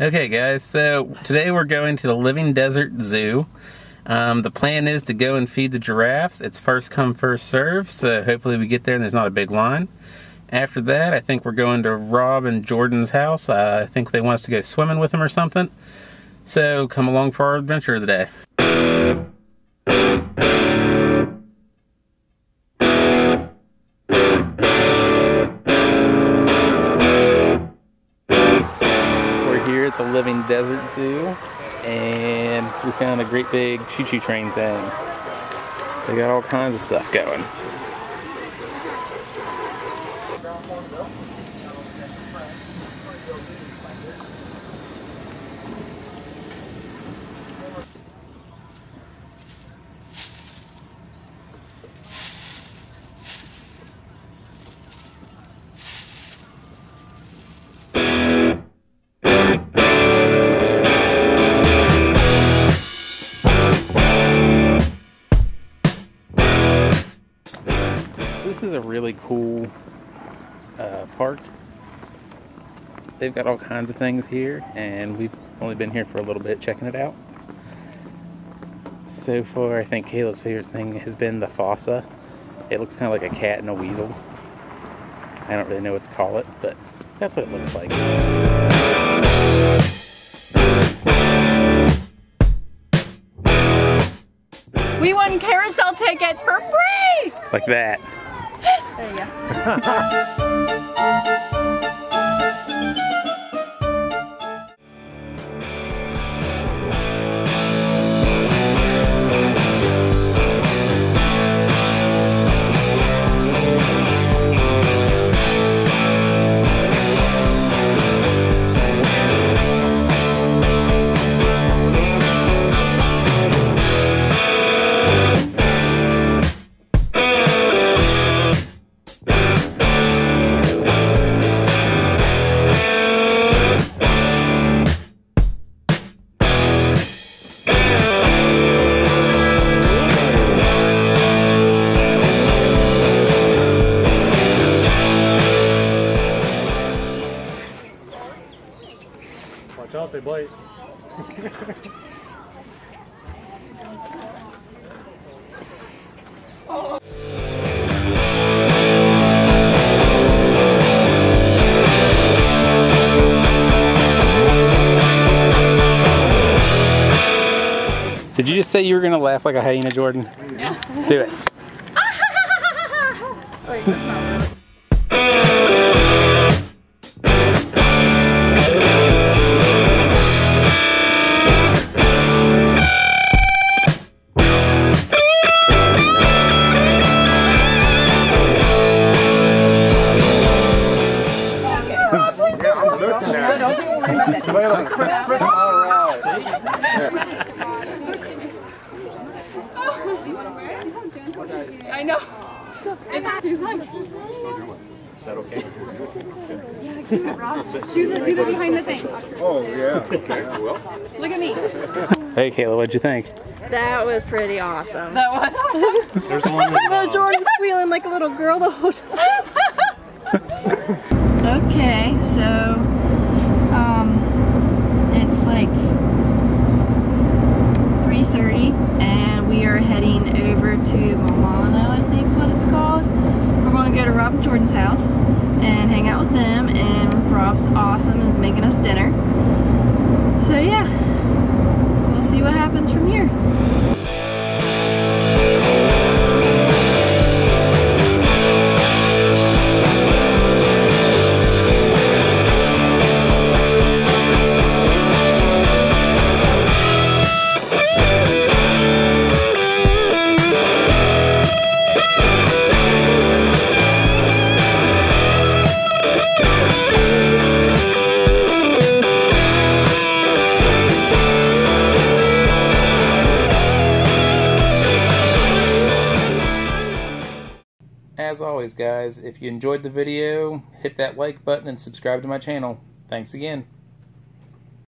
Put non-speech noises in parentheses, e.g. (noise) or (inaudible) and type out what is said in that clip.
Okay, guys, so today we're going to the Living Desert Zoo. Um, the plan is to go and feed the giraffes. It's first come, first serve, so hopefully we get there and there's not a big line. After that, I think we're going to Rob and Jordan's house. Uh, I think they want us to go swimming with them or something. So come along for our adventure of Living Desert Zoo and we found a great big choo-choo train thing. They got all kinds of stuff going. Is a really cool uh, park. They've got all kinds of things here, and we've only been here for a little bit checking it out. So far, I think Kayla's favorite thing has been the fossa. It looks kind of like a cat and a weasel. I don't really know what to call it, but that's what it looks like. We won carousel tickets for free! Like that. There (laughs) you Did you just say you were going to laugh like a hyena, Jordan? Yeah. Do it. (laughs) I know. He's like. Is that okay? Do the do the behind the thing. Oh, yeah. Okay, I will. Look at me. Hey, Kayla, what'd you think? That was pretty awesome. That was awesome. There's one. Uh, no, Jordan squealing like a little girl the whole time. (laughs) okay, so um, it's like 3:30, and we are heading over to Milano. I think is what it's called. We're going to go to Rob and Jordan's house and hang out. And Rob's awesome is making us dinner. So yeah, we'll see what happens from here. As always, guys, if you enjoyed the video, hit that like button and subscribe to my channel. Thanks again.